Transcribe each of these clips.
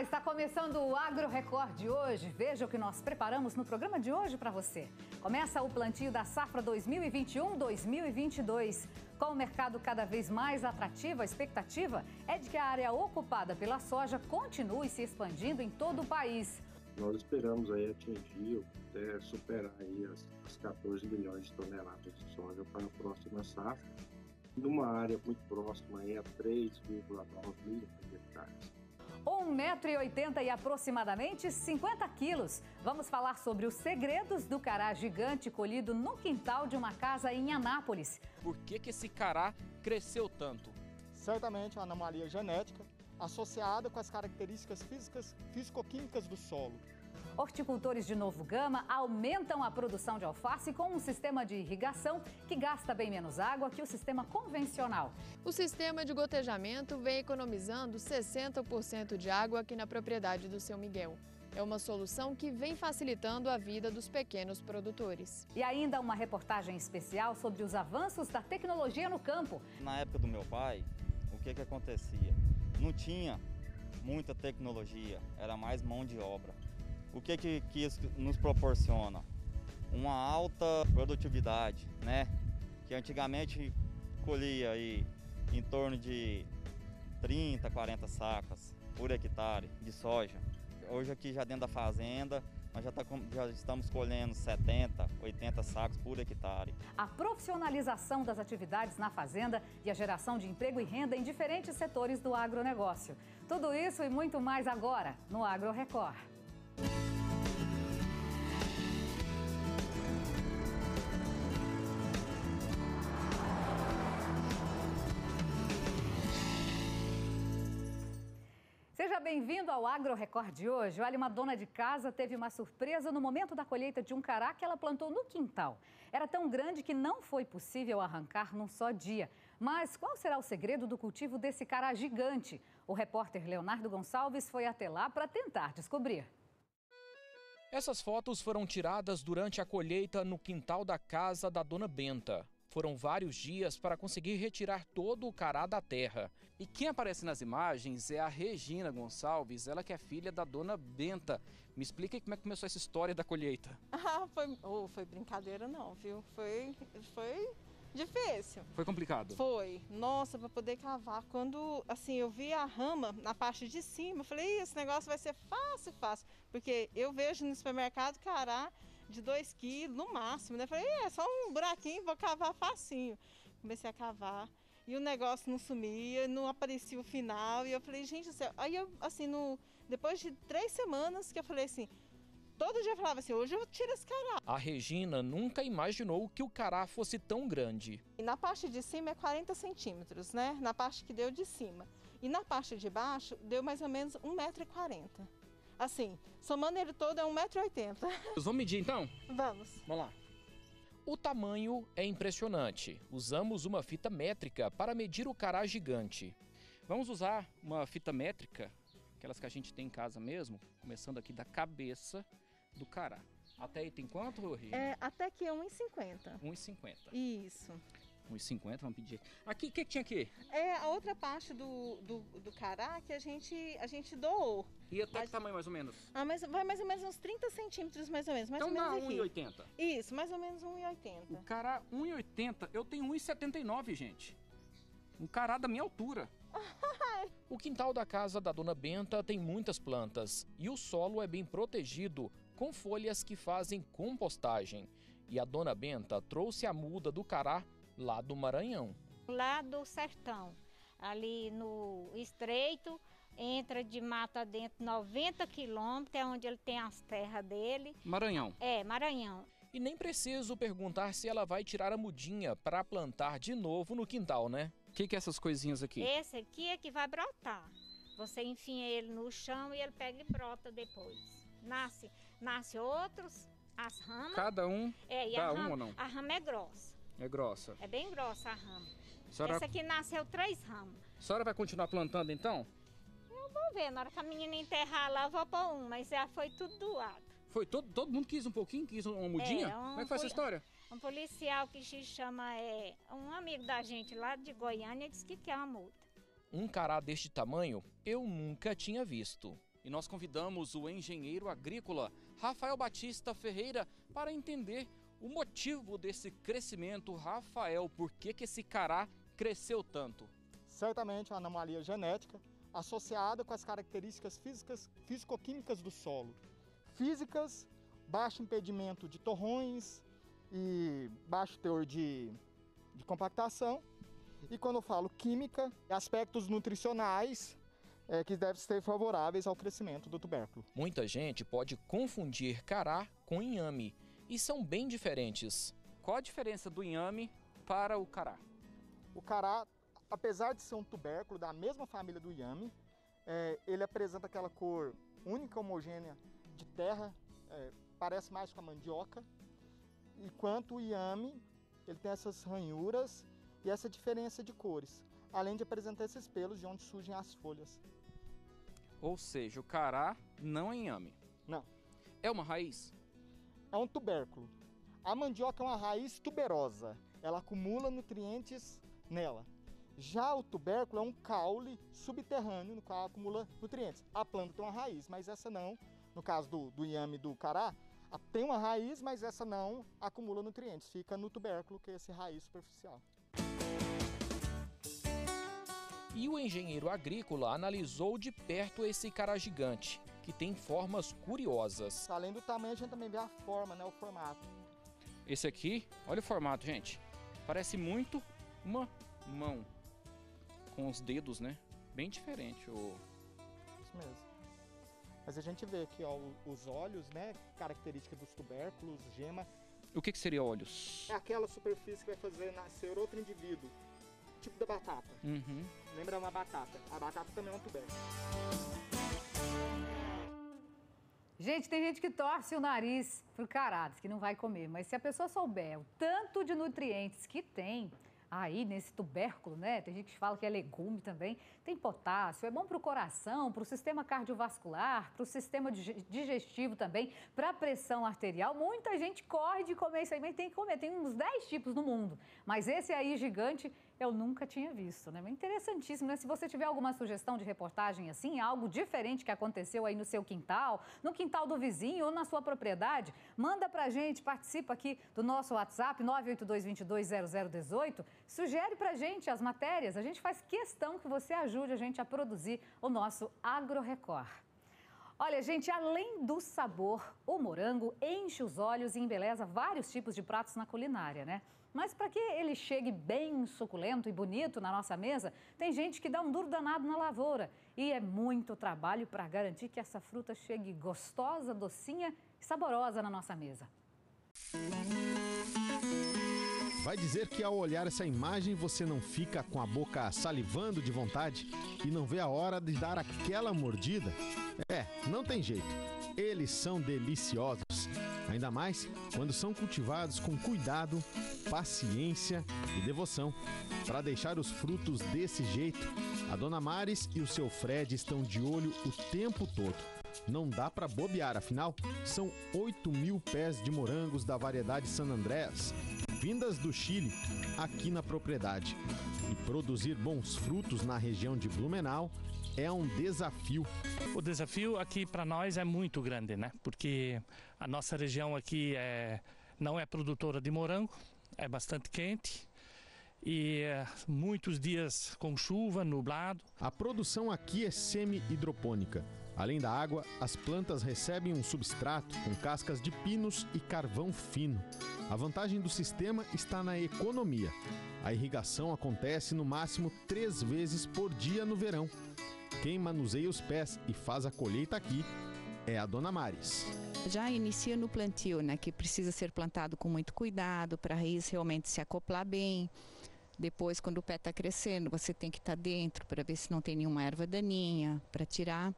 Está começando o Agro Record de hoje. Veja o que nós preparamos no programa de hoje para você. Começa o plantio da safra 2021-2022. Com o mercado cada vez mais atrativo, a expectativa é de que a área ocupada pela soja continue se expandindo em todo o país. Nós esperamos aí atingir, até superar aí as, as 14 milhões de toneladas de soja para a próxima safra, numa área muito próxima aí a 3,9 milhões de hectares. 1,80m e aproximadamente 50 quilos. Vamos falar sobre os segredos do cará gigante colhido no quintal de uma casa em Anápolis. Por que, que esse cará cresceu tanto? Certamente uma anomalia genética associada com as características físicas, físico-químicas do solo. Horticultores de Novo Gama aumentam a produção de alface com um sistema de irrigação que gasta bem menos água que o sistema convencional. O sistema de gotejamento vem economizando 60% de água aqui na propriedade do seu Miguel. É uma solução que vem facilitando a vida dos pequenos produtores. E ainda uma reportagem especial sobre os avanços da tecnologia no campo. Na época do meu pai, o que, que acontecia? Não tinha muita tecnologia, era mais mão de obra. O que, que, que isso nos proporciona? Uma alta produtividade, né? Que antigamente colhia aí em torno de 30, 40 sacas por hectare de soja. Hoje aqui já dentro da fazenda, nós já, tá, já, estamos colhendo 70, 80 sacos por hectare. A profissionalização das atividades na fazenda e a geração de emprego e renda em diferentes setores do agronegócio. Tudo isso e muito mais agora no Agro Record. Seja bem-vindo ao Agro Record de hoje. Olha, uma dona de casa teve uma surpresa no momento da colheita de um cará que ela plantou no quintal. Era tão grande que não foi possível arrancar num só dia. Mas qual será o segredo do cultivo desse cará gigante? O repórter Leonardo Gonçalves foi até lá para tentar descobrir. Essas fotos foram tiradas durante a colheita no quintal da casa da dona Benta. Foram vários dias para conseguir retirar todo o cará da terra. E quem aparece nas imagens é a Regina Gonçalves, ela que é filha da dona Benta. Me explica como é que começou essa história da colheita. Ah, foi, oh, foi brincadeira não, viu? Foi, foi difícil. Foi complicado? Foi. Nossa, para poder cavar. Quando, assim, eu vi a rama na parte de cima, eu falei, esse negócio vai ser fácil, fácil. Porque eu vejo no supermercado cará de 2 quilos no máximo, né? Falei, é só um buraquinho, vou cavar facinho. Comecei a cavar e o negócio não sumia, não aparecia o final. E eu falei, gente do céu. Aí eu, assim, no, depois de três semanas que eu falei assim, todo dia eu falava assim, hoje eu tiro esse cará. A Regina nunca imaginou que o cará fosse tão grande. E na parte de cima é 40 centímetros, né? Na parte que deu de cima. E na parte de baixo deu mais ou menos 1,40m. Assim, somando ele todo é 1,80m. Vamos medir então? Vamos. Vamos lá. O tamanho é impressionante. Usamos uma fita métrica para medir o cará gigante. Vamos usar uma fita métrica, aquelas que a gente tem em casa mesmo, começando aqui da cabeça do cará. Até aí tem quanto, Rio? É, até aqui é 1,50. 1,50. Isso. 1,50, vamos pedir. Aqui, o que, que, tinha aqui? É a outra parte do, do, do cará que a gente, a gente doou. E até que tamanho mais ou menos? Ah, mas vai mais ou menos uns 30 centímetros, mais ou menos. Mais então ou menos dá 1,80? Isso, mais ou menos 1,80. O cará 1,80, eu tenho 1,79, gente. Um cará da minha altura. o quintal da casa da dona Benta tem muitas plantas e o solo é bem protegido com folhas que fazem compostagem. E a dona Benta trouxe a muda do cará lá do Maranhão. Lá do sertão, ali no estreito, entra de mata dentro 90 quilômetros, é onde ele tem as terras dele. Maranhão. É, Maranhão. E nem preciso perguntar se ela vai tirar a mudinha para plantar de novo no quintal, né? O que, que é essas coisinhas aqui? Esse aqui é que vai brotar. Você enfia ele no chão e ele pega e brota depois. Nasce, nasce outros, as ramas. Cada um é, e dá a rama, um ou não? A rama é grossa. É grossa. É bem grossa a rama. Senhora... Essa aqui nasceu três ramos. A senhora vai continuar plantando então? Eu vou ver, na hora que a menina enterrar lá, eu vou pôr um, mas já foi tudo doado. Foi? Todo, todo mundo quis um pouquinho? Quis uma mudinha? É, um Como é que foi essa história? Um policial que se chama, é, um amigo da gente lá de Goiânia, disse que quer uma multa. Um cará deste tamanho eu nunca tinha visto. E nós convidamos o engenheiro agrícola Rafael Batista Ferreira para entender o motivo desse crescimento. Rafael, por que, que esse cará cresceu tanto? Certamente uma anomalia genética associada com as características físicas, físico-químicas do solo. Físicas, baixo impedimento de torrões e baixo teor de, de compactação. E quando eu falo química, aspectos nutricionais é, que devem ser favoráveis ao crescimento do tubérculo. Muita gente pode confundir cará com inhame e são bem diferentes. Qual a diferença do inhame para o cará? O cará, apesar de ser um tubérculo da mesma família do inhame, é, ele apresenta aquela cor única, homogênea de terra, é, parece mais com a mandioca, enquanto o inhame ele tem essas ranhuras e essa diferença de cores, além de apresentar esses pelos de onde surgem as folhas. Ou seja, o cará não é inhame. Não. É uma raiz? É um tubérculo. A mandioca é uma raiz tuberosa. Ela acumula nutrientes nela. Já o tubérculo é um caule subterrâneo no qual acumula nutrientes. A planta tem uma raiz, mas essa não. No caso do, do inhame do cará, tem uma raiz, mas essa não acumula nutrientes. Fica no tubérculo, que é esse raiz superficial. E o engenheiro agrícola analisou de perto esse cará gigante, que tem formas curiosas. Além do tamanho, a gente também vê a forma, né, o formato. Esse aqui, olha o formato, gente. Parece muito uma mão. Com os dedos, né? Bem diferente. O... Isso mesmo. Mas a gente vê aqui, ó, os olhos, né? Característica dos tubérculos, gema. O que, que seria olhos? É aquela superfície que vai fazer nascer outro indivíduo tipo da batata. Uhum. Lembra uma batata. A batata também é um tubérculo. Gente, tem gente que torce o nariz pro caradas, que não vai comer. Mas se a pessoa souber o tanto de nutrientes que tem aí nesse tubérculo, né? Tem gente que fala que é legume também. Tem potássio, é bom para o coração, para o sistema cardiovascular, para o sistema digestivo também, para a pressão arterial. Muita gente corre de comer isso aí, mas tem que comer. Tem uns 10 tipos no mundo. Mas esse aí gigante eu nunca tinha visto, né? Interessantíssimo, né? Se você tiver alguma sugestão de reportagem assim, algo diferente que aconteceu aí no seu quintal, no quintal do vizinho ou na sua propriedade, manda pra gente, participa aqui do nosso WhatsApp 982220018, sugere pra gente as matérias, a gente faz questão que você ajude a gente a produzir o nosso Agro Record. Olha, gente, além do sabor, o morango enche os olhos e embeleza vários tipos de pratos na culinária, né? Mas para que ele chegue bem suculento e bonito na nossa mesa, tem gente que dá um duro danado na lavoura. E é muito trabalho para garantir que essa fruta chegue gostosa, docinha e saborosa na nossa mesa. Vai dizer que ao olhar essa imagem você não fica com a boca salivando de vontade e não vê a hora de dar aquela mordida? É, não tem jeito. Eles são deliciosos. Ainda mais quando são cultivados com cuidado, paciência e devoção. Para deixar os frutos desse jeito, a dona Maris e o seu Fred estão de olho o tempo todo. Não dá para bobear, afinal, são 8 mil pés de morangos da variedade San Andrés, vindas do Chile, aqui na propriedade. E produzir bons frutos na região de Blumenau é um desafio. O desafio aqui para nós é muito grande, né? Porque a nossa região aqui é, não é produtora de morango, é bastante quente e é, muitos dias com chuva, nublado. A produção aqui é semi-hidropônica. Além da água, as plantas recebem um substrato com cascas de pinos e carvão fino. A vantagem do sistema está na economia. A irrigação acontece no máximo três vezes por dia no verão quem manuseia os pés e faz a colheita aqui é a Dona Maris. Já inicia no plantio, né, que precisa ser plantado com muito cuidado para a raiz realmente se acoplar bem. Depois, quando o pé está crescendo, você tem que estar tá dentro para ver se não tem nenhuma erva daninha para tirar.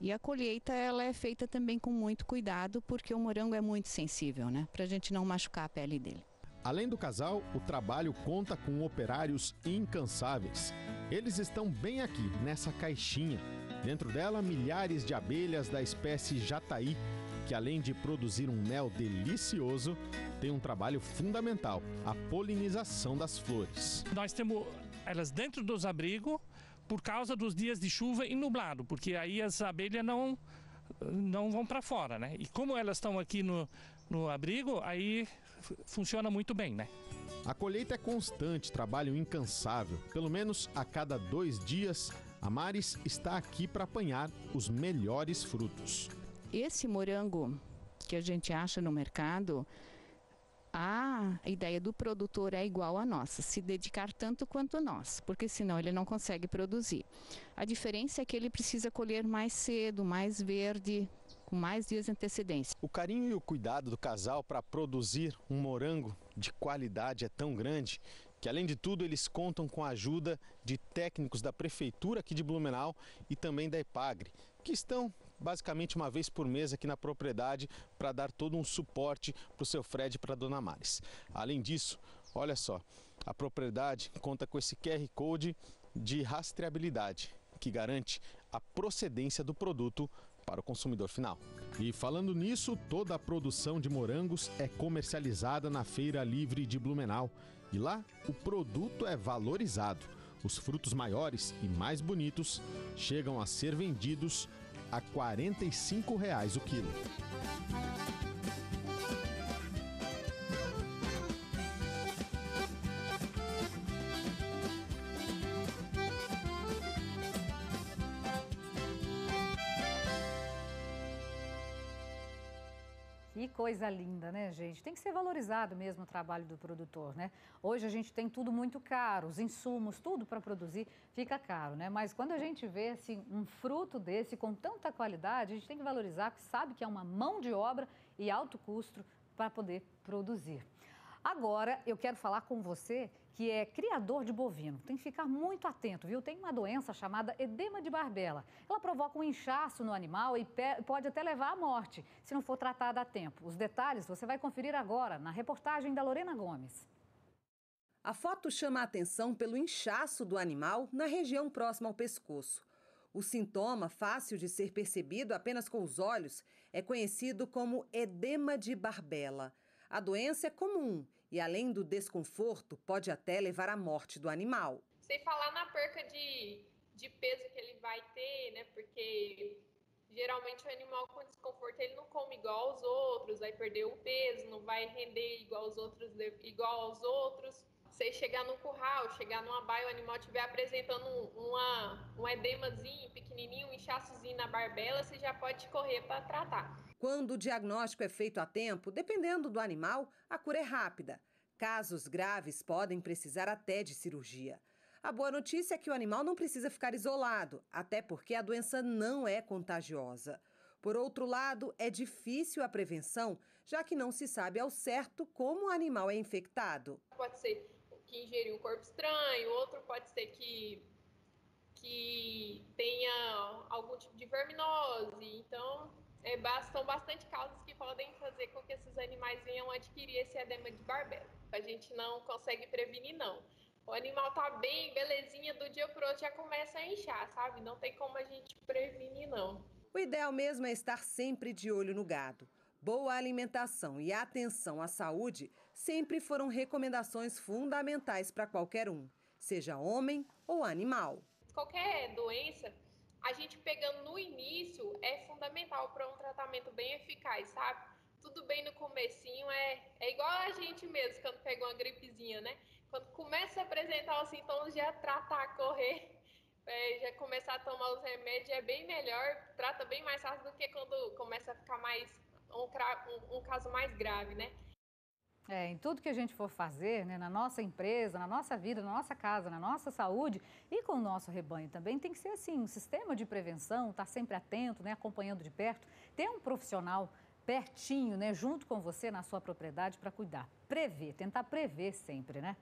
E a colheita ela é feita também com muito cuidado, porque o morango é muito sensível, né, para a gente não machucar a pele dele. Além do casal, o trabalho conta com operários incansáveis. Eles estão bem aqui, nessa caixinha. Dentro dela, milhares de abelhas da espécie jataí, que além de produzir um mel delicioso, tem um trabalho fundamental, a polinização das flores. Nós temos elas dentro dos abrigos, por causa dos dias de chuva e nublado, porque aí as abelhas não, não vão para fora, né? E como elas estão aqui no, no abrigo, aí funciona muito bem, né? A colheita é constante, trabalho incansável. Pelo menos a cada dois dias, a Maris está aqui para apanhar os melhores frutos. Esse morango que a gente acha no mercado, a ideia do produtor é igual à nossa, se dedicar tanto quanto nós, porque senão ele não consegue produzir. A diferença é que ele precisa colher mais cedo, mais verde, com mais dias de antecedência. O carinho e o cuidado do casal para produzir um morango de qualidade é tão grande que, além de tudo, eles contam com a ajuda de técnicos da prefeitura aqui de Blumenau e também da Epagre, que estão basicamente uma vez por mês aqui na propriedade para dar todo um suporte para o seu Fred e para a dona Maris. Além disso, olha só, a propriedade conta com esse QR Code de rastreabilidade que garante a procedência do produto para o consumidor final. E falando nisso, toda a produção de morangos é comercializada na Feira Livre de Blumenau. E lá o produto é valorizado. Os frutos maiores e mais bonitos chegam a ser vendidos a 45 reais o quilo. Coisa linda, né, gente? Tem que ser valorizado mesmo o trabalho do produtor, né? Hoje a gente tem tudo muito caro, os insumos, tudo para produzir fica caro, né? Mas quando a gente vê assim, um fruto desse com tanta qualidade, a gente tem que valorizar, porque sabe que é uma mão de obra e alto custo para poder produzir. Agora, eu quero falar com você que é criador de bovino. Tem que ficar muito atento, viu? Tem uma doença chamada edema de barbela. Ela provoca um inchaço no animal e pode até levar à morte, se não for tratada a tempo. Os detalhes você vai conferir agora na reportagem da Lorena Gomes. A foto chama a atenção pelo inchaço do animal na região próxima ao pescoço. O sintoma, fácil de ser percebido apenas com os olhos, é conhecido como edema de barbela. A doença é comum e, além do desconforto, pode até levar à morte do animal. Sem falar na perca de, de peso que ele vai ter, né? Porque geralmente o animal com desconforto ele não come igual aos outros, vai perder o peso, não vai render igual aos outros, igual aos outros. Você chegar no curral, chegar numa baia, o animal estiver apresentando uma, um edemazinho pequenininho, um inchaçozinho na barbela, você já pode correr para tratar. Quando o diagnóstico é feito a tempo, dependendo do animal, a cura é rápida. Casos graves podem precisar até de cirurgia. A boa notícia é que o animal não precisa ficar isolado, até porque a doença não é contagiosa. Por outro lado, é difícil a prevenção, já que não se sabe ao certo como o animal é infectado. Pode ser que ingeriu um corpo estranho, outro pode ser que, que tenha algum tipo de verminose. Então, é, são bastante causas que podem fazer com que esses animais venham adquirir esse edema de barbela. A gente não consegue prevenir, não. O animal tá bem, belezinha, do dia pro outro já começa a inchar, sabe? Não tem como a gente prevenir, não. O ideal mesmo é estar sempre de olho no gado. Boa alimentação e atenção à saúde sempre foram recomendações fundamentais para qualquer um, seja homem ou animal. Qualquer doença, a gente pegando no início é fundamental para um tratamento bem eficaz, sabe? Tudo bem no comecinho, é, é igual a gente mesmo quando pega uma gripezinha, né? Quando começa a apresentar os sintomas, já tratar, correr, é, já começar a tomar os remédios é bem melhor, trata bem mais fácil do que quando começa a ficar mais um, um, um caso mais grave, né? É, em tudo que a gente for fazer, né, na nossa empresa, na nossa vida, na nossa casa, na nossa saúde e com o nosso rebanho também, tem que ser assim, um sistema de prevenção, estar tá sempre atento, né, acompanhando de perto, ter um profissional pertinho, né, junto com você na sua propriedade para cuidar, prever, tentar prever sempre, né?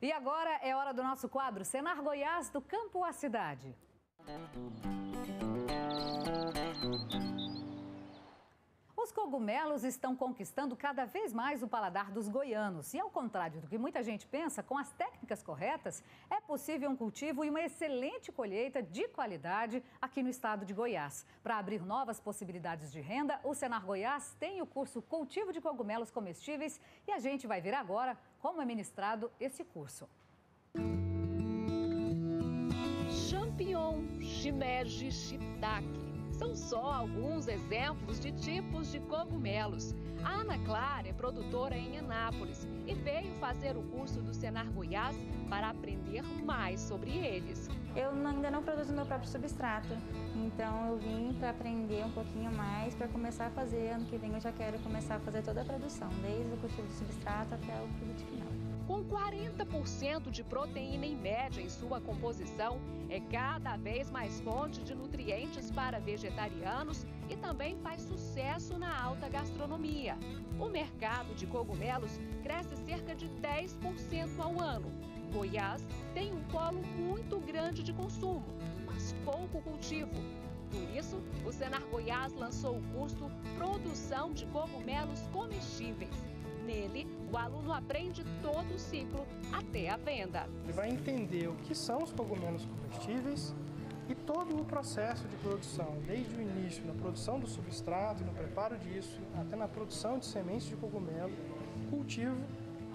E agora é hora do nosso quadro Senar Goiás do Campo à Cidade. Os cogumelos estão conquistando cada vez mais o paladar dos goianos. E ao contrário do que muita gente pensa, com as técnicas corretas, é possível um cultivo e uma excelente colheita de qualidade aqui no estado de Goiás. Para abrir novas possibilidades de renda, o Senar Goiás tem o curso Cultivo de Cogumelos Comestíveis e a gente vai ver agora como é ministrado esse curso. champignon, shimeji, shiitake. São só alguns exemplos de tipos de cogumelos. A Ana Clara é produtora em Anápolis e veio fazer o curso do Senar Goiás para aprender mais sobre eles. Eu ainda não produzo meu próprio substrato, então eu vim para aprender um pouquinho mais para começar a fazer. Ano que vem eu já quero começar a fazer toda a produção, desde o cultivo do substrato até o produto final. Com 40% de proteína em média em sua composição, é cada vez mais fonte de nutrientes para vegetarianos e também faz sucesso na alta gastronomia. O mercado de cogumelos cresce cerca de 10% ao ano. Goiás tem um polo muito grande de consumo, mas pouco cultivo. Por isso, o Senar Goiás lançou o curso Produção de Cogumelos Comestíveis. Nele, o aluno aprende todo o ciclo até a venda. Ele vai entender o que são os cogumelos comestíveis e todo o processo de produção, desde o início, na produção do substrato, no preparo disso, até na produção de sementes de cogumelo, cultivo,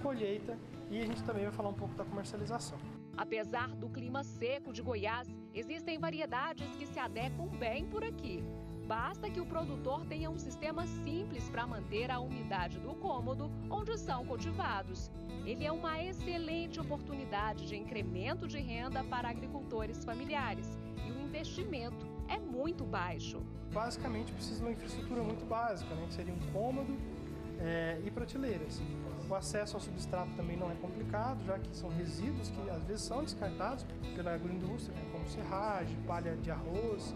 colheita e a gente também vai falar um pouco da comercialização. Apesar do clima seco de Goiás, existem variedades que se adequam bem por aqui. Basta que o produtor tenha um sistema simples para manter a umidade do cômodo onde são cultivados. Ele é uma excelente oportunidade de incremento de renda para agricultores familiares e o investimento é muito baixo. Basicamente precisa de uma infraestrutura muito básica, né, que seria um cômodo é, e prateleiras. O acesso ao substrato também não é complicado, já que são resíduos que às vezes são descartados pela agroindústria, né, como serragem, palha de arroz.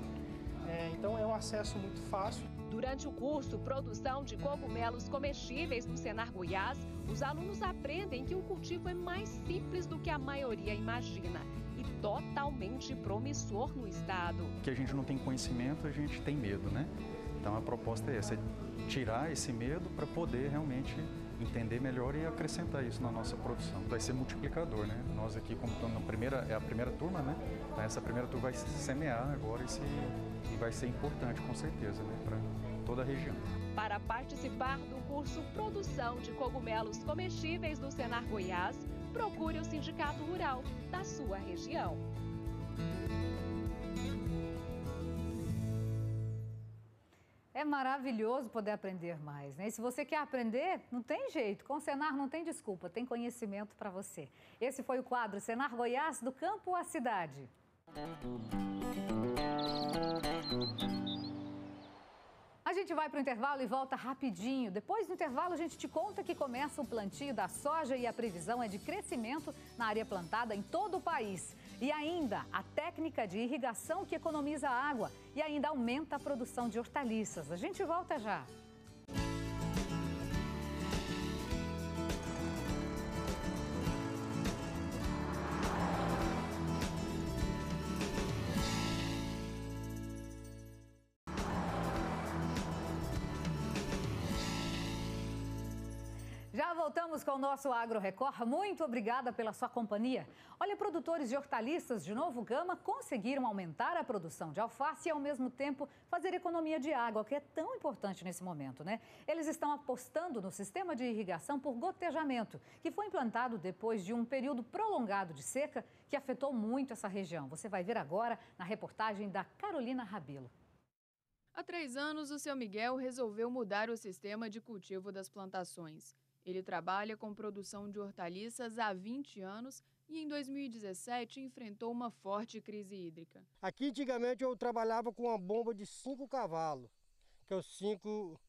É, então é um acesso muito fácil. Durante o curso Produção de Cogumelos Comestíveis no Senar Goiás, os alunos aprendem que o cultivo é mais simples do que a maioria imagina e totalmente promissor no estado. Que a gente não tem conhecimento, a gente tem medo, né? Então a proposta é essa, é tirar esse medo para poder realmente entender melhor e acrescentar isso na nossa produção. Vai ser multiplicador, né? Nós aqui, como na primeira, é a primeira turma, né? Essa primeira turma vai semear agora esse, e vai ser importante, com certeza, né? Para toda a região. Para participar do curso Produção de Cogumelos Comestíveis do Senar Goiás, procure o Sindicato Rural da sua região. Maravilhoso poder aprender mais, né? E se você quer aprender, não tem jeito. Com o Senar não tem desculpa, tem conhecimento para você. Esse foi o quadro Senar Goiás do campo à cidade. A gente vai para o intervalo e volta rapidinho. Depois do intervalo, a gente te conta que começa o plantio da soja e a previsão é de crescimento na área plantada em todo o país. E ainda a técnica de irrigação que economiza água e ainda aumenta a produção de hortaliças. A gente volta já. Voltamos com o nosso Agro Record. Muito obrigada pela sua companhia. Olha, produtores de hortaliças de Novo Gama conseguiram aumentar a produção de alface e, ao mesmo tempo, fazer economia de água, que é tão importante nesse momento, né? Eles estão apostando no sistema de irrigação por gotejamento, que foi implantado depois de um período prolongado de seca que afetou muito essa região. Você vai ver agora na reportagem da Carolina Rabelo. Há três anos, o seu Miguel resolveu mudar o sistema de cultivo das plantações. Ele trabalha com produção de hortaliças há 20 anos e em 2017 enfrentou uma forte crise hídrica. Aqui antigamente eu trabalhava com uma bomba de 5 cavalos, que é os 5.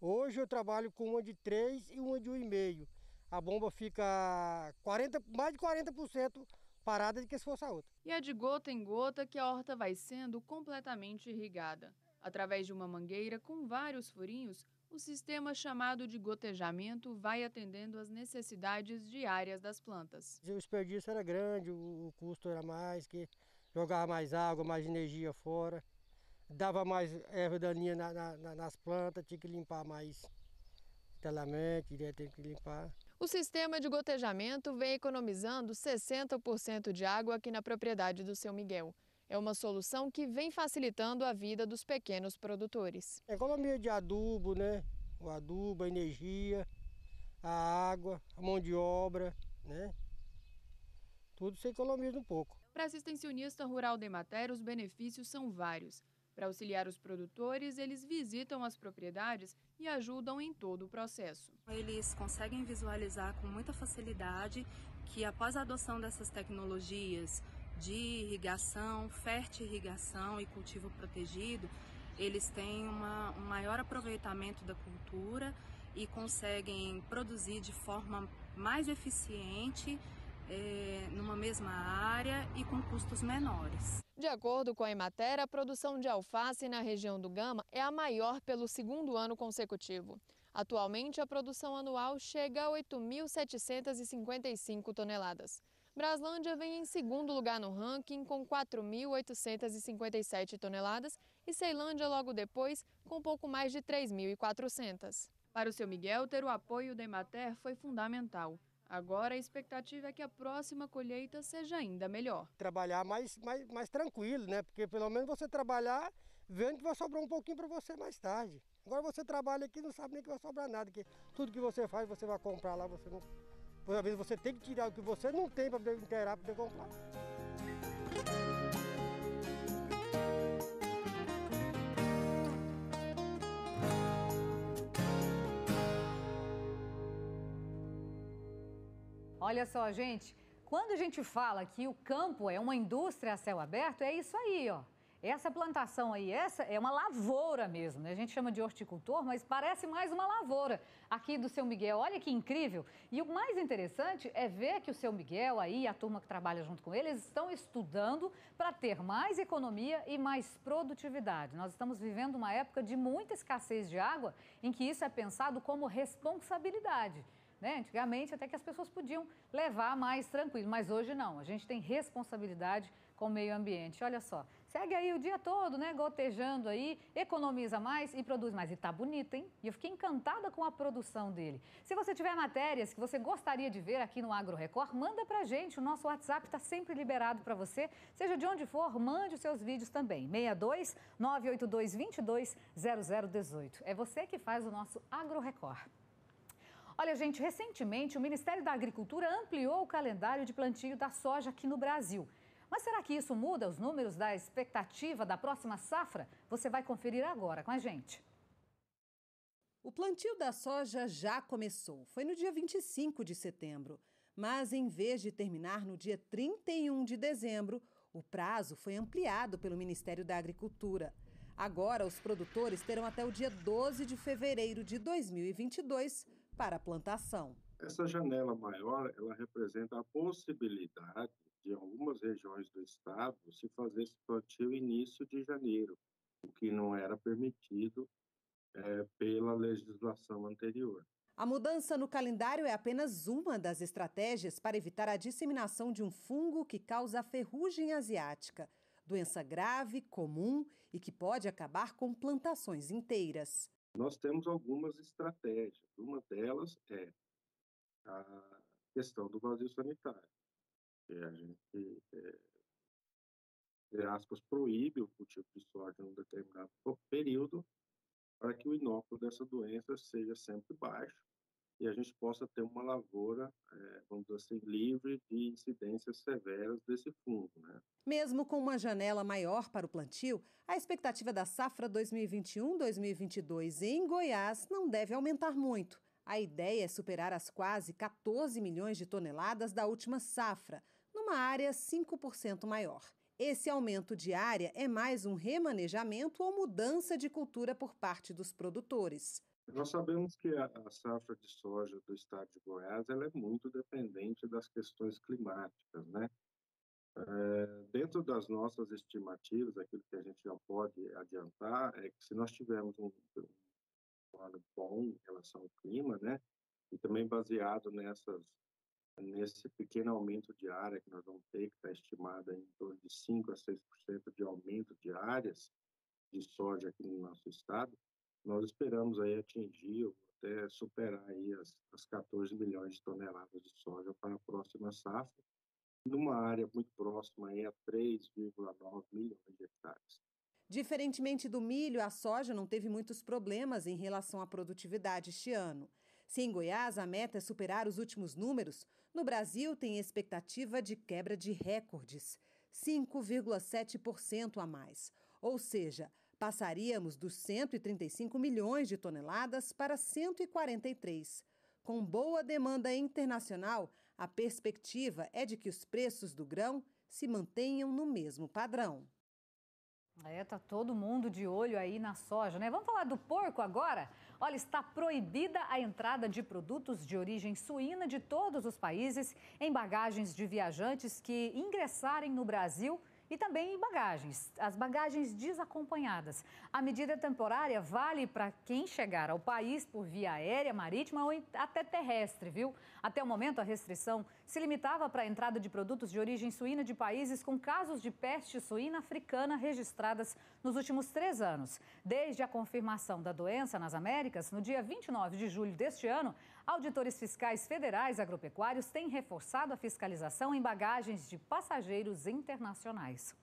Hoje eu trabalho com uma de 3 e uma de 1,5. A bomba fica 40, mais de 40% parada do que se fosse a outra. E é de gota em gota que a horta vai sendo completamente irrigada. Através de uma mangueira com vários furinhos, o sistema chamado de gotejamento vai atendendo às necessidades diárias das plantas. O desperdício era grande, o custo era mais, que jogava mais água, mais energia fora, dava mais erva daninha na, na, nas plantas, tinha que limpar mais telamento, iria ter que limpar. O sistema de gotejamento vem economizando 60% de água aqui na propriedade do seu Miguel. É uma solução que vem facilitando a vida dos pequenos produtores. Economia de adubo, né? O adubo, a energia, a água, a mão de obra, né? Tudo se economiza um pouco. Para a extensionista rural da Emater, os benefícios são vários. Para auxiliar os produtores, eles visitam as propriedades e ajudam em todo o processo. Eles conseguem visualizar com muita facilidade que após a adoção dessas tecnologias de irrigação, fertirrigação e cultivo protegido, eles têm uma, um maior aproveitamento da cultura e conseguem produzir de forma mais eficiente é, numa mesma área e com custos menores. De acordo com a Emater, a produção de alface na região do Gama é a maior pelo segundo ano consecutivo. Atualmente, a produção anual chega a 8.755 toneladas. Braslândia vem em segundo lugar no ranking com 4.857 toneladas e Ceilândia logo depois com pouco mais de 3.400. Para o seu Miguel, ter o apoio da Emater foi fundamental. Agora a expectativa é que a próxima colheita seja ainda melhor. Trabalhar mais, mais, mais tranquilo, né? Porque pelo menos você trabalhar vendo que vai sobrar um pouquinho para você mais tarde. Agora você trabalha aqui e não sabe nem que vai sobrar nada, que tudo que você faz você vai comprar lá, você não. Às vezes você tem que tirar o que você não tem para poder inteirar, para poder comprar. Olha só, gente, quando a gente fala que o campo é uma indústria a céu aberto, é isso aí, ó. Essa plantação aí, essa é uma lavoura mesmo, né? A gente chama de horticultor, mas parece mais uma lavoura aqui do seu Miguel. Olha que incrível. E o mais interessante é ver que o seu Miguel aí, a turma que trabalha junto com ele, eles estão estudando para ter mais economia e mais produtividade. Nós estamos vivendo uma época de muita escassez de água em que isso é pensado como responsabilidade. Né? Antigamente, até que as pessoas podiam levar mais tranquilo, mas hoje não. A gente tem responsabilidade com o meio ambiente. Olha só, segue aí o dia todo, né? Gotejando aí, economiza mais e produz mais. E tá bonito, hein? E eu fiquei encantada com a produção dele. Se você tiver matérias que você gostaria de ver aqui no Agro Record, manda pra gente. O nosso WhatsApp está sempre liberado para você. Seja de onde for, mande os seus vídeos também. 62 982 22 0018. É você que faz o nosso Agro Record. Olha, gente, recentemente o Ministério da Agricultura ampliou o calendário de plantio da soja aqui no Brasil. Mas será que isso muda os números da expectativa da próxima safra? Você vai conferir agora com a gente. O plantio da soja já começou. Foi no dia 25 de setembro. Mas em vez de terminar no dia 31 de dezembro, o prazo foi ampliado pelo Ministério da Agricultura. Agora, os produtores terão até o dia 12 de fevereiro de 2022 para a plantação. Essa janela maior, ela representa a possibilidade de algumas regiões do estado se fazer esse plantio início de janeiro, o que não era permitido é, pela legislação anterior. A mudança no calendário é apenas uma das estratégias para evitar a disseminação de um fungo que causa ferrugem asiática, doença grave, comum e que pode acabar com plantações inteiras. Nós temos algumas estratégias. Uma delas é a questão do vazio sanitário. Que a gente, é, entre aspas, proíbe o cultivo de soja em um determinado período para que o inóculo dessa doença seja sempre baixo e a gente possa ter uma lavoura, é, vamos dizer assim, livre de incidências severas desse fungo. Né? Mesmo com uma janela maior para o plantio, a expectativa da safra 2021-2022 em Goiás não deve aumentar muito. A ideia é superar as quase 14 milhões de toneladas da última safra, numa área 5% maior. Esse aumento de área é mais um remanejamento ou mudança de cultura por parte dos produtores. Nós sabemos que a, safra de soja do estado de Goiás ela é muito dependente das questões climáticas, né? É, dentro das nossas estimativas, aquilo que a gente já pode adiantar é que se nós tivermos um, um ano bom em relação ao clima, né? E também baseado nessas nesse pequeno aumento de área que nós vamos ter, que está estimada em torno de 5 a 6% de aumento de áreas de soja aqui no nosso estado, nós esperamos aí atingir ou até superar aí as, as 14 milhões de toneladas de soja para a próxima safra, numa área muito próxima aí a 3,9 milhões de hectares. Diferentemente do milho, a soja não teve muitos problemas em relação à produtividade este ano. Se em Goiás a meta é superar os últimos números, no Brasil tem expectativa de quebra de recordes. 5,7% a mais. Ou seja, passaríamos dos 135 milhões de toneladas para 143. Com boa demanda internacional, a perspectiva é de que os preços do grão se mantenham no mesmo padrão. É, tá todo mundo de olho aí na soja, né? Vamos falar do porco agora? Olha, está proibida a entrada de produtos de origem suína de todos os países em bagagens de viajantes que ingressarem no Brasil e também em bagagens, as bagagens desacompanhadas. A medida temporária vale para quem chegar ao país por via aérea, marítima ou até terrestre, viu? Até o momento, a restrição se limitava para a entrada de produtos de origem suína de países com casos de peste suína africana registradas nos últimos três anos. Desde a confirmação da doença nas Américas, no dia 29 de julho deste ano, auditores fiscais federais agropecuários têm reforçado a fiscalização em bagagens de passageiros internacionais.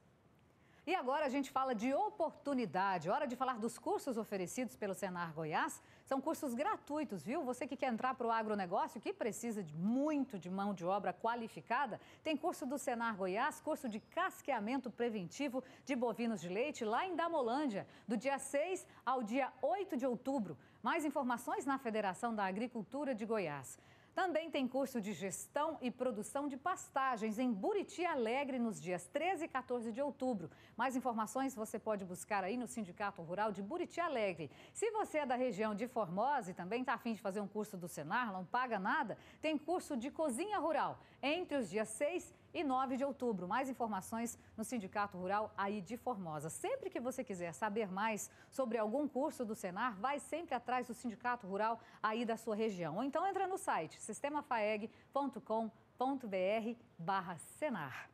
E agora a gente fala de oportunidade. Hora de falar dos cursos oferecidos pelo Senar Goiás. São cursos gratuitos, viu? Você que quer entrar para o agronegócio, que precisa de muito de mão de obra qualificada, tem curso do Senar Goiás, curso de casqueamento preventivo de bovinos de leite lá em Damolândia, do dia 6 ao dia 8 de outubro. Mais informações na Federação da Agricultura de Goiás. Também tem curso de gestão e produção de pastagens em Buriti Alegre nos dias 13 e 14 de outubro. Mais informações você pode buscar aí no Sindicato Rural de Buriti Alegre. Se você é da região de Formosa e também está afim de fazer um curso do Senar, não paga nada, tem curso de cozinha rural entre os dias 6 e 9 de outubro. Mais informações no Sindicato Rural aí de Formosa. Sempre que você quiser saber mais sobre algum curso do Senar, vai sempre atrás do Sindicato Rural aí da sua região. Ou então entra no site sistemafaeg.com.br barra Senar.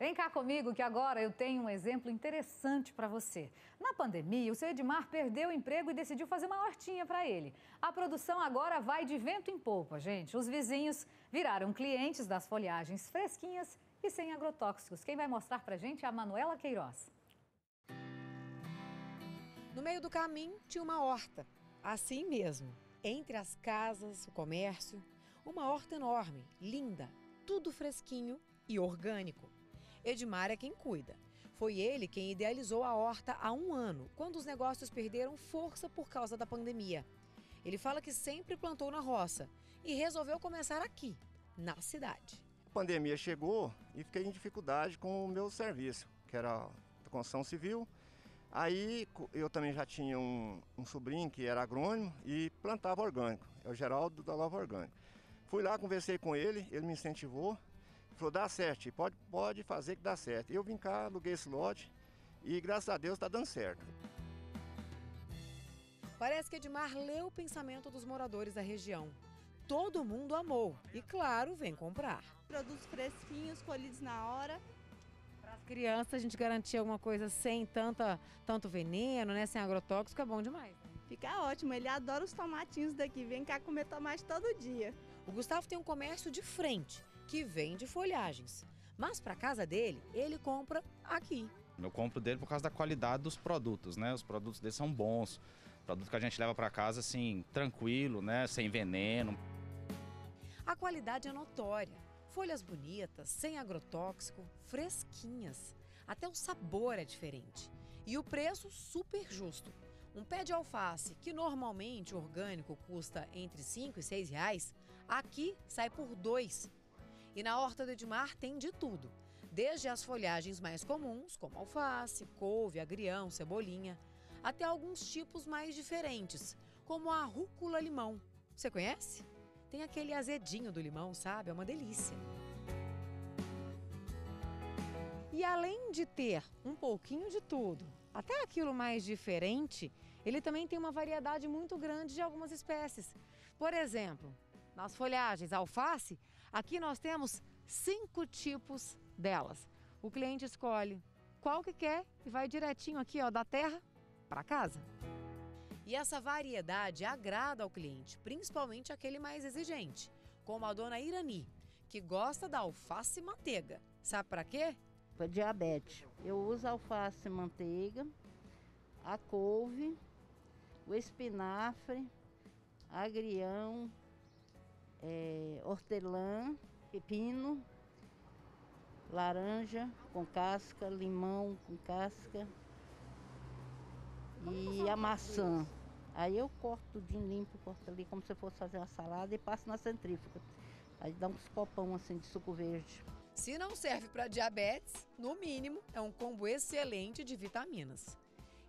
Vem cá comigo que agora eu tenho um exemplo interessante para você. Na pandemia, o seu Edmar perdeu o emprego e decidiu fazer uma hortinha para ele. A produção agora vai de vento em polpa, gente. Os vizinhos viraram clientes das folhagens fresquinhas e sem agrotóxicos. Quem vai mostrar para a gente é a Manuela Queiroz. No meio do caminho tinha uma horta, assim mesmo, entre as casas, o comércio, uma horta enorme, linda, tudo fresquinho e orgânico. Edmar é quem cuida. Foi ele quem idealizou a horta há um ano, quando os negócios perderam força por causa da pandemia. Ele fala que sempre plantou na roça e resolveu começar aqui, na cidade. A pandemia chegou e fiquei em dificuldade com o meu serviço, que era a construção civil. Aí eu também já tinha um, um sobrinho que era agrônomo e plantava orgânico, é o Geraldo da Lava Orgânico. Fui lá, conversei com ele, ele me incentivou Falou, dá certo, pode, pode fazer que dá certo. Eu vim cá, aluguei esse lote e graças a Deus está dando certo. Parece que Edmar leu o pensamento dos moradores da região. Todo mundo amou e, claro, vem comprar. Produtos fresquinhos, colhidos na hora. Para as crianças, a gente garantir alguma coisa sem tanta, tanto veneno, né? Sem agrotóxico, é bom demais. Fica ótimo, ele adora os tomatinhos daqui, vem cá comer tomate todo dia. O Gustavo tem um comércio de frente que vende folhagens. Mas para casa dele, ele compra aqui. Eu compro dele por causa da qualidade dos produtos, né? Os produtos dele são bons. Produto que a gente leva para casa assim, tranquilo, né? Sem veneno. A qualidade é notória. Folhas bonitas, sem agrotóxico, fresquinhas. Até o sabor é diferente. E o preço super justo. Um pé de alface, que normalmente orgânico custa entre 5 e 6 reais, aqui sai por 2 e na horta do Edmar tem de tudo, desde as folhagens mais comuns, como alface, couve, agrião, cebolinha, até alguns tipos mais diferentes, como a rúcula limão. Você conhece? Tem aquele azedinho do limão, sabe? É uma delícia. E além de ter um pouquinho de tudo, até aquilo mais diferente, ele também tem uma variedade muito grande de algumas espécies. Por exemplo, nas folhagens alface, Aqui nós temos cinco tipos delas. O cliente escolhe qual que quer e vai direitinho aqui ó, da terra para casa. E essa variedade agrada ao cliente, principalmente aquele mais exigente, como a dona Irani, que gosta da alface manteiga. Sabe para quê? Para diabetes. Eu uso alface manteiga, a couve, o espinafre, agrião, é, hortelã, pepino laranja com casca, limão com casca e a maçã. Aí eu corto tudinho limpo, corto ali como se fosse fazer uma salada e passo na centrífuga. Aí dá uns copão assim de suco verde. Se não serve para diabetes, no mínimo é um combo excelente de vitaminas.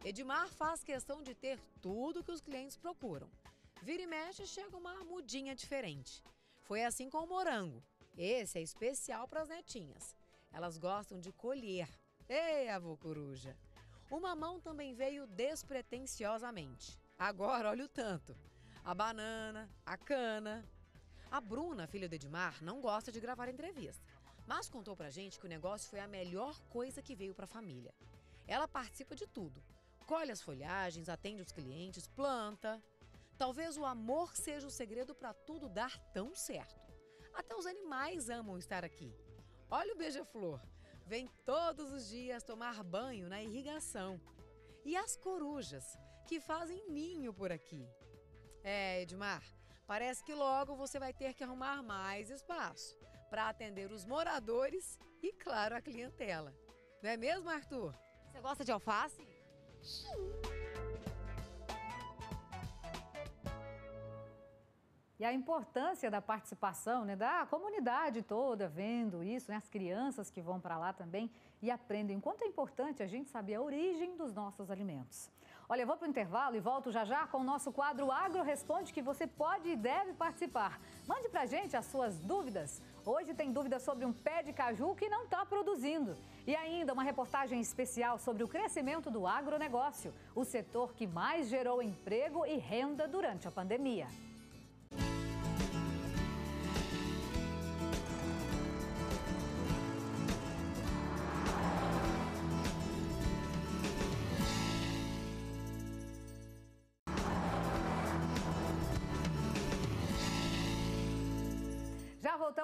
Edmar faz questão de ter tudo que os clientes procuram. Vira e mexe chega uma mudinha diferente. Foi assim com o morango. Esse é especial para as netinhas. Elas gostam de colher. Ei, avô coruja! O mamão também veio despretensiosamente. Agora olha o tanto. A banana, a cana. A Bruna, filha do Edmar, não gosta de gravar entrevista, mas contou pra gente que o negócio foi a melhor coisa que veio pra família. Ela participa de tudo. Colhe as folhagens, atende os clientes, planta. Talvez o amor seja o segredo para tudo dar tão certo. Até os animais amam estar aqui. Olha o beija-flor. Vem todos os dias tomar banho na irrigação. E as corujas, que fazem ninho por aqui. É, Edmar, parece que logo você vai ter que arrumar mais espaço para atender os moradores e, claro, a clientela. Não é mesmo, Arthur? Você gosta de alface? E a importância da participação né, da comunidade toda vendo isso, né, as crianças que vão para lá também e aprendem o quanto é importante a gente saber a origem dos nossos alimentos. Olha, eu vou para o intervalo e volto já já com o nosso quadro Agro Responde, que você pode e deve participar. Mande para a gente as suas dúvidas. Hoje tem dúvida sobre um pé de caju que não está produzindo. E ainda uma reportagem especial sobre o crescimento do agronegócio, o setor que mais gerou emprego e renda durante a pandemia.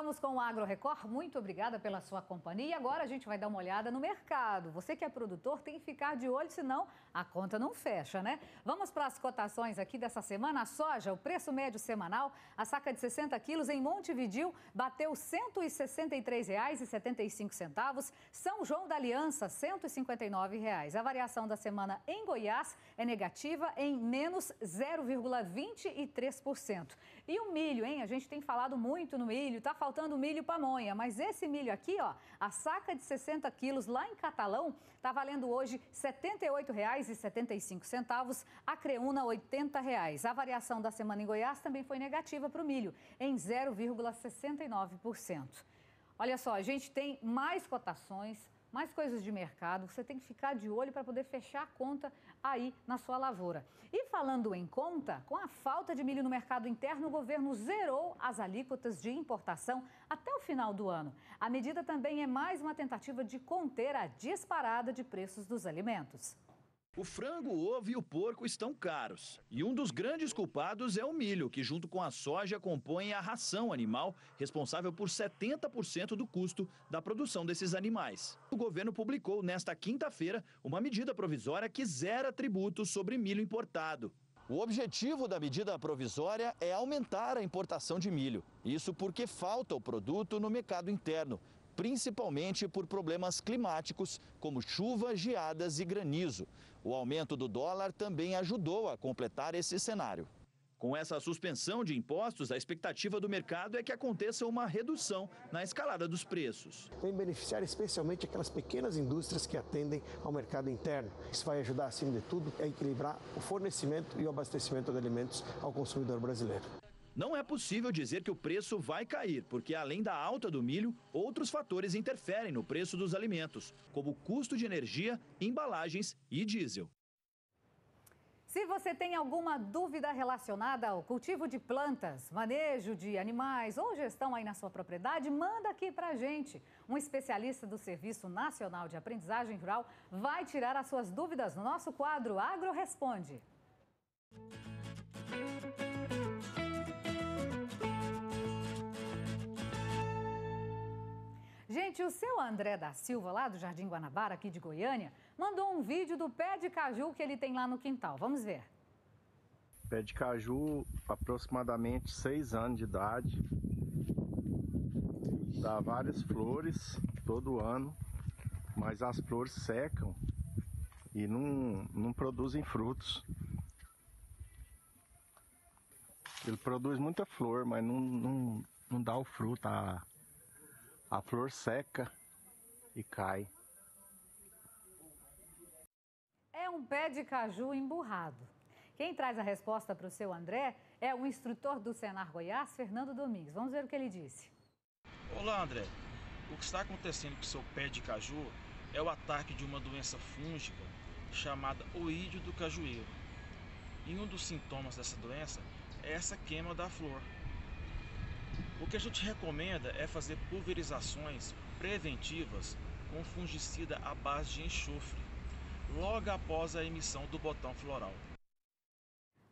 Voltamos com o Agro Record. Muito obrigada pela sua companhia. Agora a gente vai dar uma olhada no mercado. Você que é produtor tem que ficar de olho, senão a conta não fecha, né? Vamos para as cotações aqui dessa semana. A soja, o preço médio semanal, a saca de 60 quilos em Montevidil bateu R$ 163,75. São João da Aliança, 159 reais. A variação da semana em Goiás é negativa em menos 0,23%. E o milho, hein? A gente tem falado muito no milho, tá faltando milho pamonha, mas esse milho aqui, ó, a saca de 60 quilos lá em Catalão, tá valendo hoje R$ 78,75, a creúna 80 reais. A variação da semana em Goiás também foi negativa para o milho, em 0,69%. Olha só, a gente tem mais cotações, mais coisas de mercado, você tem que ficar de olho para poder fechar a conta aí na sua lavoura. E falando em conta, com a falta de milho no mercado interno, o governo zerou as alíquotas de importação até o final do ano. A medida também é mais uma tentativa de conter a disparada de preços dos alimentos. O frango, o ovo e o porco estão caros. E um dos grandes culpados é o milho, que junto com a soja compõe a ração animal, responsável por 70% do custo da produção desses animais. O governo publicou nesta quinta-feira uma medida provisória que zera tributos sobre milho importado. O objetivo da medida provisória é aumentar a importação de milho. Isso porque falta o produto no mercado interno, principalmente por problemas climáticos, como chuva, geadas e granizo. O aumento do dólar também ajudou a completar esse cenário. Com essa suspensão de impostos, a expectativa do mercado é que aconteça uma redução na escalada dos preços. Vem beneficiar especialmente aquelas pequenas indústrias que atendem ao mercado interno. Isso vai ajudar, acima de tudo, a equilibrar o fornecimento e o abastecimento de alimentos ao consumidor brasileiro. Não é possível dizer que o preço vai cair, porque além da alta do milho, outros fatores interferem no preço dos alimentos, como o custo de energia, embalagens e diesel. Se você tem alguma dúvida relacionada ao cultivo de plantas, manejo de animais ou gestão aí na sua propriedade, manda aqui pra gente. Um especialista do Serviço Nacional de Aprendizagem Rural vai tirar as suas dúvidas no nosso quadro Agro Responde. Gente, o seu André da Silva, lá do Jardim Guanabara, aqui de Goiânia, mandou um vídeo do pé de caju que ele tem lá no quintal. Vamos ver. Pé de caju, aproximadamente 6 anos de idade. Dá várias flores. todo ano, mas as flores secam e não, não produzem frutos. Ele produz muita flor, mas não, não, não dá o fruto. A, a flor seca e cai. É um pé de caju emburrado. Quem traz a resposta para o seu André é o instrutor do Senar Goiás, Fernando Domingues. Vamos ver o que ele disse. Olá, André. O que está acontecendo com o seu pé de caju é o ataque de uma doença fúngica chamada oídio do cajueiro. E um dos sintomas dessa doença é essa queima da flor. O que a gente recomenda é fazer pulverizações preventivas com fungicida à base de enxofre, logo após a emissão do botão floral.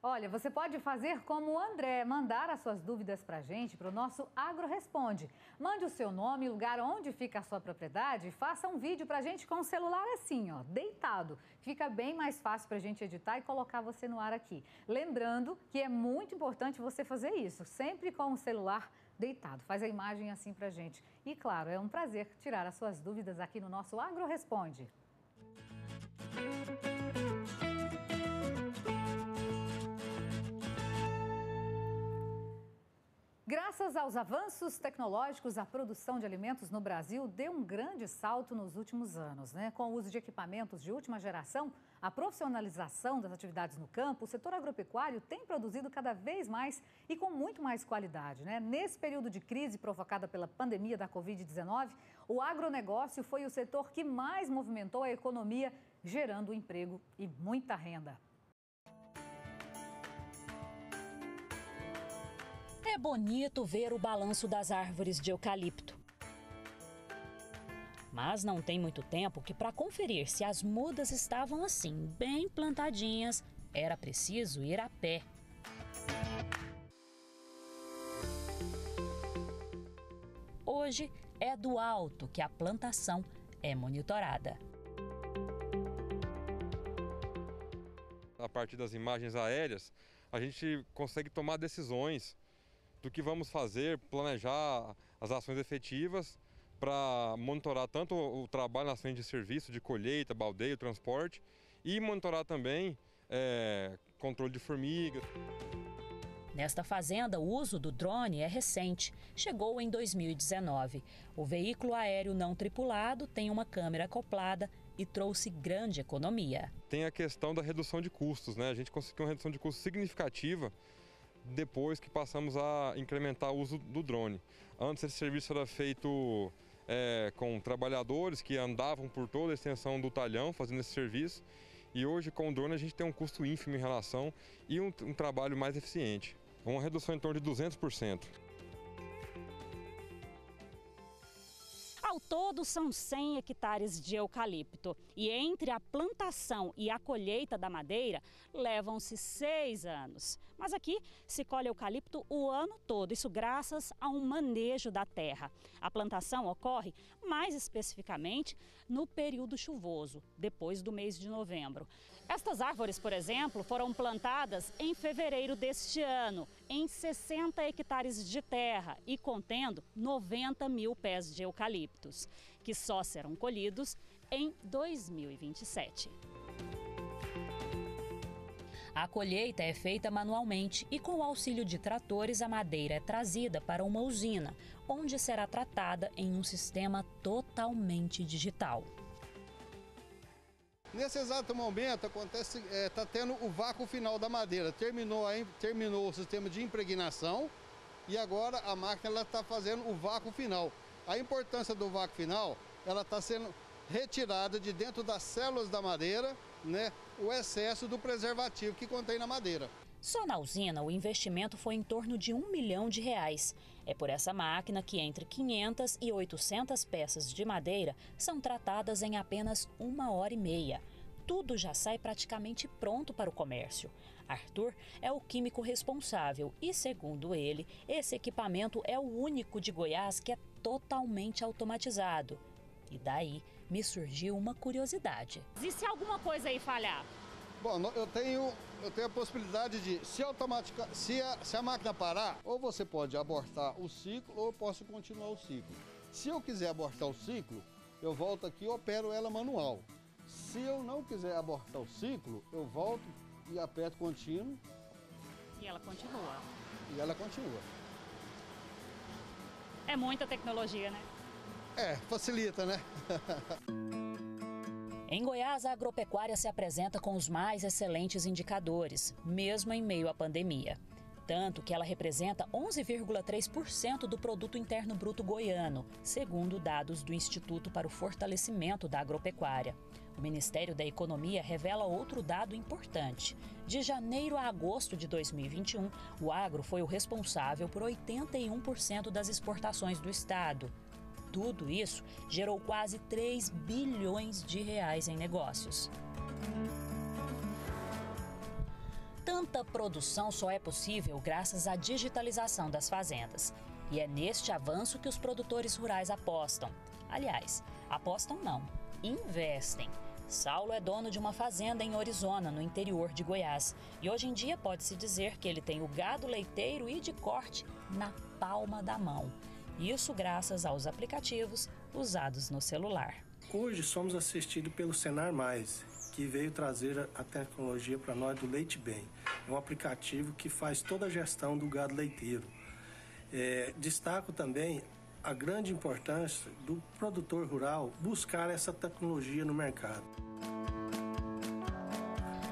Olha, você pode fazer como o André, mandar as suas dúvidas para a gente, para o nosso Agro Responde. Mande o seu nome, lugar onde fica a sua propriedade e faça um vídeo para a gente com o celular assim, ó, deitado. Fica bem mais fácil para a gente editar e colocar você no ar aqui. Lembrando que é muito importante você fazer isso, sempre com o celular. Faz a imagem assim para gente. E claro, é um prazer tirar as suas dúvidas aqui no nosso Agro Responde. Graças aos avanços tecnológicos, a produção de alimentos no Brasil deu um grande salto nos últimos anos. Né? Com o uso de equipamentos de última geração, a profissionalização das atividades no campo, o setor agropecuário tem produzido cada vez mais e com muito mais qualidade. Né? Nesse período de crise provocada pela pandemia da Covid-19, o agronegócio foi o setor que mais movimentou a economia, gerando emprego e muita renda. É bonito ver o balanço das árvores de eucalipto. Mas não tem muito tempo que, para conferir se as mudas estavam assim, bem plantadinhas, era preciso ir a pé. Hoje é do alto que a plantação é monitorada. A partir das imagens aéreas, a gente consegue tomar decisões do que vamos fazer, planejar as ações efetivas para monitorar tanto o trabalho nas frentes de serviço, de colheita, baldeio, transporte e monitorar também é, controle de formigas. Nesta fazenda, o uso do drone é recente, chegou em 2019. O veículo aéreo não tripulado tem uma câmera acoplada e trouxe grande economia. Tem a questão da redução de custos, né? A gente conseguiu uma redução de custos significativa depois que passamos a incrementar o uso do drone. Antes esse serviço era feito é, com trabalhadores que andavam por toda a extensão do talhão fazendo esse serviço e hoje com o drone a gente tem um custo ínfimo em relação e um, um trabalho mais eficiente. Uma redução em torno de 200%. Ao todo, são 100 hectares de eucalipto. E entre a plantação e a colheita da madeira, levam-se seis anos. Mas aqui se colhe eucalipto o ano todo, isso graças a um manejo da terra. A plantação ocorre mais especificamente no período chuvoso, depois do mês de novembro. Estas árvores, por exemplo, foram plantadas em fevereiro deste ano, em 60 hectares de terra e contendo 90 mil pés de eucaliptos, que só serão colhidos em 2027. A colheita é feita manualmente e, com o auxílio de tratores, a madeira é trazida para uma usina, onde será tratada em um sistema totalmente digital. Nesse exato momento acontece, está é, tá tendo o vácuo final da madeira. Terminou, terminou o sistema de impregnação e agora a máquina está fazendo o vácuo final. A importância do vácuo final, ela está sendo retirada de dentro das células da madeira né, o excesso do preservativo que contém na madeira. Só na usina, o investimento foi em torno de um milhão de reais. É por essa máquina que entre 500 e 800 peças de madeira são tratadas em apenas uma hora e meia. Tudo já sai praticamente pronto para o comércio. Arthur é o químico responsável e, segundo ele, esse equipamento é o único de Goiás que é totalmente automatizado. E daí me surgiu uma curiosidade. E se alguma coisa aí falhar? Bom, eu tenho, eu tenho a possibilidade de, se, automática, se, a, se a máquina parar, ou você pode abortar o ciclo ou eu posso continuar o ciclo. Se eu quiser abortar o ciclo, eu volto aqui e opero ela manual. Se eu não quiser abortar o ciclo, eu volto e aperto contínuo. E ela continua. E ela continua. É muita tecnologia, né? É, facilita, né? Em Goiás, a agropecuária se apresenta com os mais excelentes indicadores, mesmo em meio à pandemia. Tanto que ela representa 11,3% do produto interno bruto goiano, segundo dados do Instituto para o Fortalecimento da Agropecuária. O Ministério da Economia revela outro dado importante. De janeiro a agosto de 2021, o agro foi o responsável por 81% das exportações do estado. Tudo isso gerou quase 3 bilhões de reais em negócios. Tanta produção só é possível graças à digitalização das fazendas. E é neste avanço que os produtores rurais apostam. Aliás, apostam não, investem. Saulo é dono de uma fazenda em Orizona, no interior de Goiás. E hoje em dia pode-se dizer que ele tem o gado leiteiro e de corte na palma da mão. Isso graças aos aplicativos usados no celular. Hoje somos assistidos pelo Senar Mais, que veio trazer a tecnologia para nós do Leite Bem. É um aplicativo que faz toda a gestão do gado leiteiro. É, destaco também a grande importância do produtor rural buscar essa tecnologia no mercado.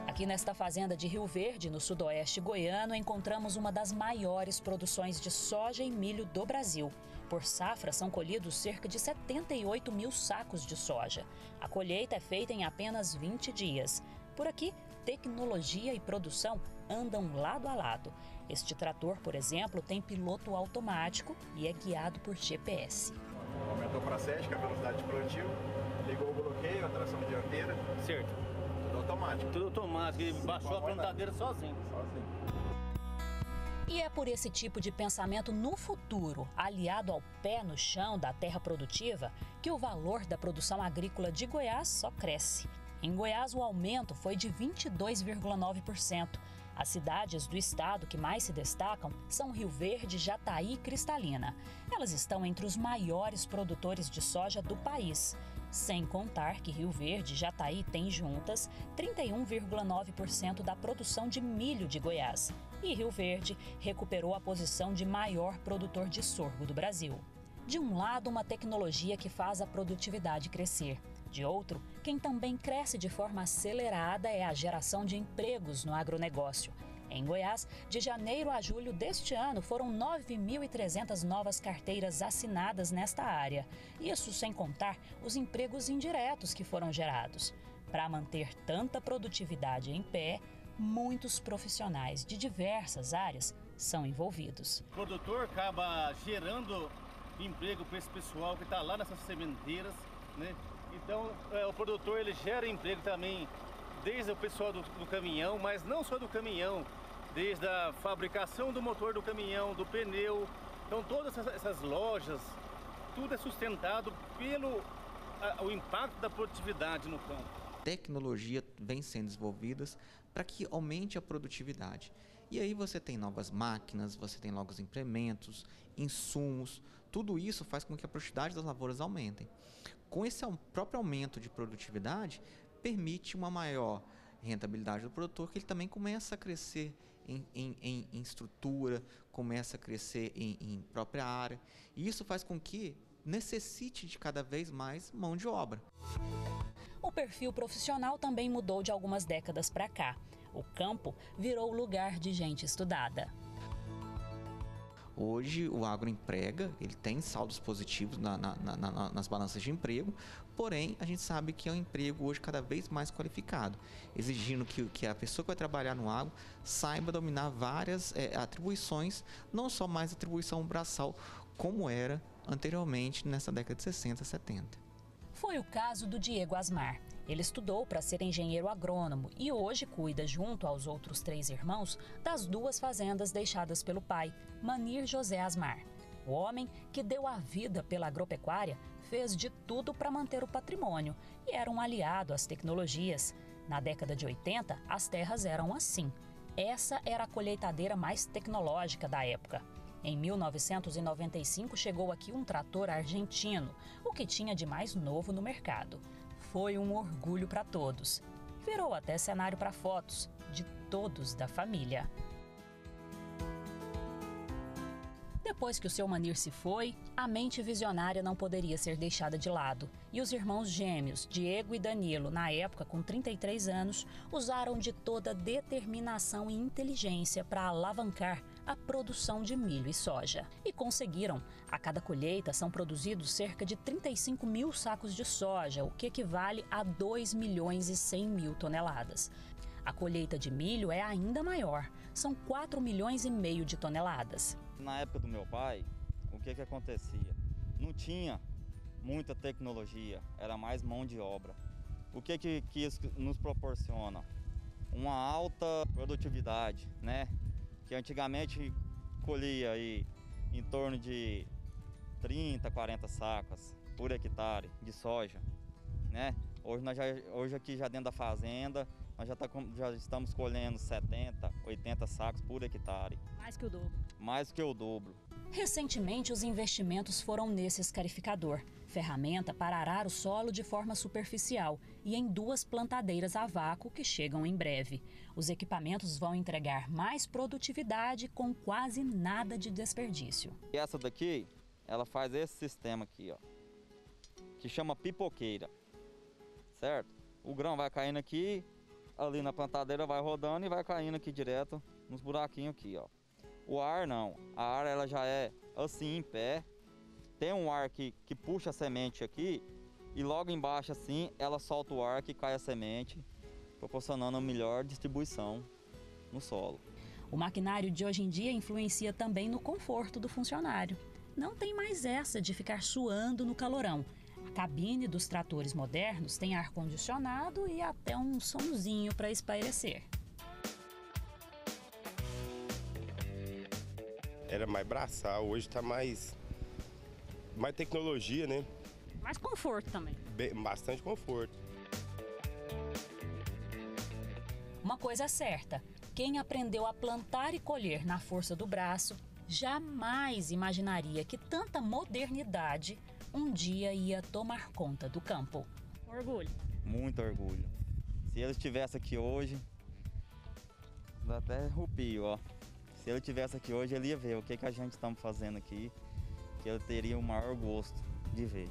Aqui nesta fazenda de Rio Verde, no sudoeste goiano, encontramos uma das maiores produções de soja e milho do Brasil. Por safra, são colhidos cerca de 78 mil sacos de soja. A colheita é feita em apenas 20 dias. Por aqui, tecnologia e produção andam lado a lado. Este trator, por exemplo, tem piloto automático e é guiado por GPS. Aumentou para 7, que é a velocidade de plantio, ligou o bloqueio, a tração dianteira. Certo. Tudo automático. Tudo automático, e baixou a plantadeira sozinho. Sozinho. E é por esse tipo de pensamento no futuro, aliado ao pé no chão da terra produtiva, que o valor da produção agrícola de Goiás só cresce. Em Goiás, o aumento foi de 22,9%. As cidades do estado que mais se destacam são Rio Verde, Jataí e Cristalina. Elas estão entre os maiores produtores de soja do país. Sem contar que Rio Verde e Jataí têm juntas 31,9% da produção de milho de Goiás. E Rio Verde recuperou a posição de maior produtor de sorgo do Brasil. De um lado, uma tecnologia que faz a produtividade crescer. De outro, quem também cresce de forma acelerada é a geração de empregos no agronegócio. Em Goiás, de janeiro a julho deste ano, foram 9.300 novas carteiras assinadas nesta área. Isso sem contar os empregos indiretos que foram gerados. Para manter tanta produtividade em pé, muitos profissionais de diversas áreas são envolvidos. O produtor acaba gerando emprego para esse pessoal que está lá nessas sementeiras, né? Então, é, o produtor ele gera emprego também desde o pessoal do, do, caminhão, mas não só do caminhão, desde a fabricação do motor do caminhão, do pneu. Então, todas essas, lojas, tudo é sustentado pelo a, o impacto da produtividade no campo. Tecnologia vem sendo desenvolvidas para que aumente a produtividade. E aí você tem novas máquinas, você tem novos implementos, insumos, tudo isso faz com que a produtividade das lavouras aumentem. Com esse próprio aumento de produtividade, permite uma maior rentabilidade do produtor, que ele também começa a crescer em, em, em, em estrutura, começa a crescer em, própria área. E isso faz com que necessite de cada vez mais mão de obra. O perfil profissional também mudou de algumas décadas para cá. O campo virou lugar de gente estudada. Hoje o agro emprega, ele tem saldos positivos na, na, na, nas balanças de emprego, porém a gente sabe que é um emprego hoje cada vez mais qualificado, exigindo que, que a pessoa que vai trabalhar no agro saiba dominar várias é, atribuições, não só mais atribuição braçal, como era anteriormente nessa década de 60, 70. Foi o caso do Diego Asmar. Ele estudou para ser engenheiro agrônomo e hoje cuida, junto aos outros três irmãos, das duas fazendas deixadas pelo pai, Manir José Asmar. O homem que deu a vida pela agropecuária fez de tudo para manter o patrimônio e era um aliado às tecnologias. Na década de 80, as terras eram assim. Essa era a colheitadeira mais tecnológica da época. Em 1995 chegou aqui um trator argentino, o que tinha de mais novo no mercado. Foi um orgulho para todos. Virou até cenário para fotos de todos da família. Depois que o seu Manir se foi, a mente visionária não poderia ser deixada de lado. E os irmãos gêmeos, Diego e Danilo, na época com 33 anos, usaram de toda determinação e inteligência para alavancar a produção de milho e soja. E conseguiram. A cada colheita são produzidos cerca de 35 mil sacos de soja, o que equivale a 2 milhões e 100 mil toneladas. A colheita de milho é ainda maior, são 4 milhões e meio de toneladas. Na época do meu pai, o que, que acontecia? Não tinha muita tecnologia, era mais mão de obra. O que, que, que isso nos proporciona? Uma alta produtividade, né? Que antigamente colhia aí em torno de 30, 40 sacas por hectare de soja, né? Hoje, nós já, hoje aqui já dentro da fazenda, nós já, tá, já estamos colhendo 70, 80 sacos por hectare. Mais que o dobro. Mais que o dobro. Recentemente, os investimentos foram nesse escarificador, ferramenta para arar o solo de forma superficial, e em duas plantadeiras a vácuo que chegam em breve. Os equipamentos vão entregar mais produtividade com quase nada de desperdício. E essa daqui, ela faz esse sistema aqui, ó, que chama pipoqueira, certo? O grão vai caindo aqui, ali na plantadeira vai rodando e vai caindo aqui direto nos buraquinhos aqui, ó. O ar não, a ar ela já é assim em pé. Tem um ar que, que puxa a semente aqui e logo embaixo assim ela solta o ar que cai a semente, proporcionando uma melhor distribuição no solo. O maquinário de hoje em dia influencia também no conforto do funcionário. Não tem mais essa de ficar suando no calorão. A cabine dos tratores modernos tem ar-condicionado e até um somzinho para espairecer. Era mais braçal, hoje está mais, mais tecnologia, né? Mais conforto também. Bem, bastante conforto. Uma coisa é certa: quem aprendeu a plantar e colher na força do braço jamais imaginaria que tanta modernidade um dia ia tomar conta do campo. Orgulho. Muito orgulho. Se ele estivesse aqui hoje, dá até rupio, ó. Se ele estivesse aqui hoje, ele ia ver o que, que a gente estamos fazendo aqui, que ele teria o maior gosto de ver.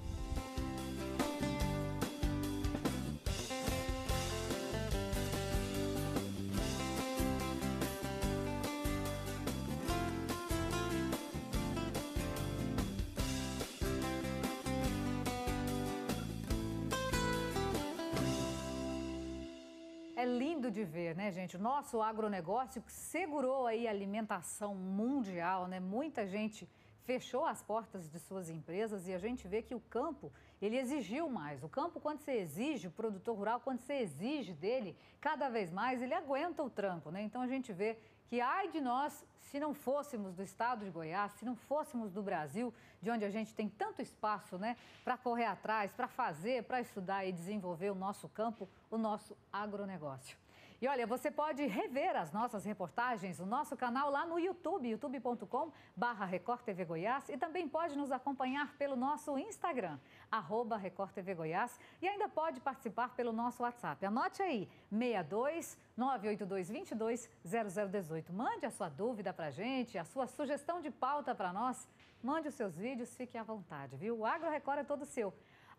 De ver, né, gente? O nosso agronegócio segurou aí a alimentação mundial, né? Muita gente fechou as portas de suas empresas e a gente vê que o campo, ele exigiu mais. O campo, quando você exige, o produtor rural, quando você exige dele, cada vez mais ele aguenta o tranco, né? Então a gente vê que ai de nós se não fôssemos do estado de Goiás, se não fôssemos do Brasil, de onde a gente tem tanto espaço, né, para correr atrás, para fazer, para estudar e desenvolver o nosso campo, o nosso agronegócio. E olha, você pode rever as nossas reportagens no nosso canal lá no YouTube, youtube.com barra Record TV Goiás e também pode nos acompanhar pelo nosso Instagram, arroba Record TV Goiás e ainda pode participar pelo nosso WhatsApp. Anote aí, 62 982 22 0018. Mande a sua dúvida para a gente, a sua sugestão de pauta para nós. Mande os seus vídeos, fique à vontade, viu? O Agro Record é todo seu.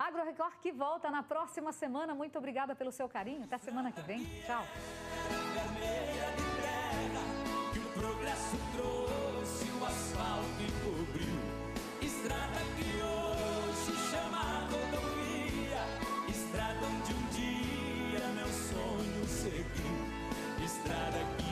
Agro Record que volta na próxima semana. Muito obrigada pelo seu carinho. Até semana que vem. Tchau. Estrada que